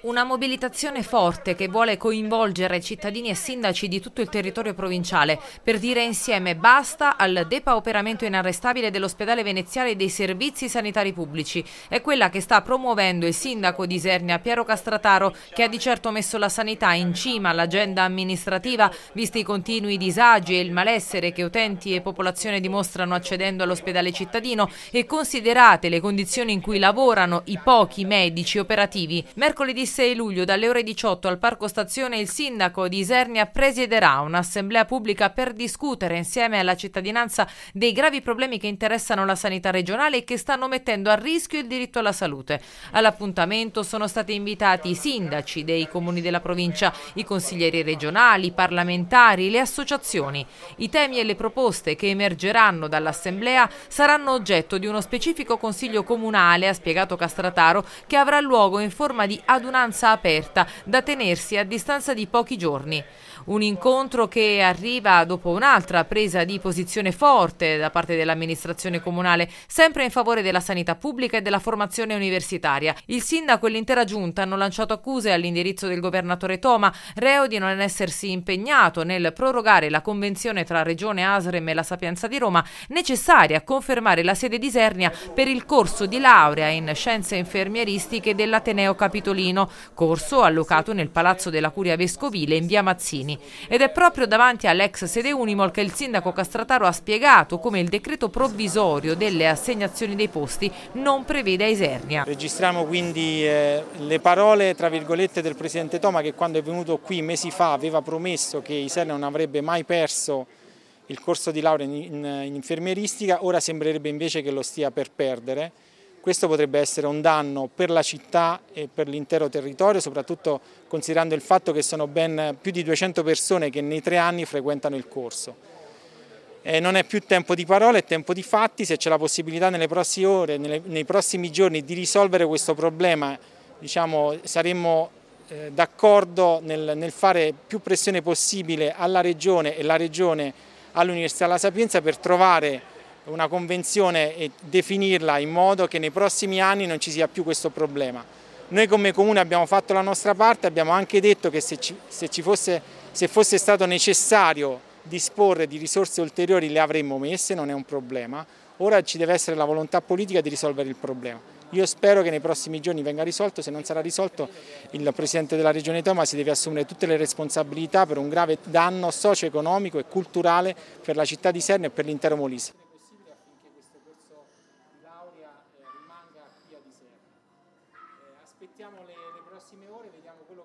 Una mobilitazione forte che vuole coinvolgere cittadini e sindaci di tutto il territorio provinciale per dire insieme basta al depauperamento inarrestabile dell'ospedale veneziale e dei servizi sanitari pubblici. È quella che sta promuovendo il sindaco di Isernia Piero Castrataro che ha di certo messo la sanità in cima all'agenda amministrativa visti i continui disagi e il malessere che utenti e popolazione dimostrano accedendo all'ospedale cittadino e considerate le condizioni in cui lavorano i pochi medici operativi. Mercoledì 6 luglio dalle ore 18 al Parco Stazione il sindaco di Isernia presiederà un'assemblea pubblica per discutere insieme alla cittadinanza dei gravi problemi che interessano la sanità regionale e che stanno mettendo a rischio il diritto alla salute. All'appuntamento sono stati invitati i sindaci dei comuni della provincia, i consiglieri regionali, i parlamentari, le associazioni. I temi e le proposte che emergeranno dall'assemblea saranno oggetto di uno specifico consiglio comunale, ha spiegato Castrataro, che avrà luogo in forma di adunanza vigilanza aperta da tenersi a distanza di pochi giorni. Un incontro che arriva dopo un'altra presa di posizione forte da parte dell'amministrazione comunale, sempre in favore della sanità pubblica e della formazione universitaria. Il sindaco e l'intera giunta hanno lanciato accuse all'indirizzo del governatore Toma, reo di non essersi impegnato nel prorogare la convenzione tra Regione Asrem e la Sapienza di Roma, necessaria a confermare la sede di Isernia per il corso di laurea in scienze infermieristiche dell'Ateneo Capitolino, corso allocato nel Palazzo della Curia Vescovile in via Mazzini. Ed è proprio davanti all'ex sede Unimol che il sindaco Castrataro ha spiegato come il decreto provvisorio delle assegnazioni dei posti non prevede Isernia. Registriamo quindi eh, le parole tra virgolette del presidente Toma che quando è venuto qui mesi fa aveva promesso che Isernia non avrebbe mai perso il corso di laurea in, in, in infermieristica, ora sembrerebbe invece che lo stia per perdere questo potrebbe essere un danno per la città e per l'intero territorio, soprattutto considerando il fatto che sono ben più di 200 persone che nei tre anni frequentano il corso. Eh, non è più tempo di parole, è tempo di fatti, se c'è la possibilità nelle prossime ore, nelle, nei prossimi giorni di risolvere questo problema, diciamo, saremmo eh, d'accordo nel, nel fare più pressione possibile alla Regione e la Regione all'Università La Sapienza per trovare una convenzione e definirla in modo che nei prossimi anni non ci sia più questo problema. Noi come Comune abbiamo fatto la nostra parte, abbiamo anche detto che se, ci, se, ci fosse, se fosse stato necessario disporre di risorse ulteriori le avremmo messe, non è un problema. Ora ci deve essere la volontà politica di risolvere il problema. Io spero che nei prossimi giorni venga risolto, se non sarà risolto il Presidente della Regione Toma si deve assumere tutte le responsabilità per un grave danno socio-economico e culturale per la città di Sernia e per l'intero Molise. Aspettiamo le, le prossime ore, vediamo quello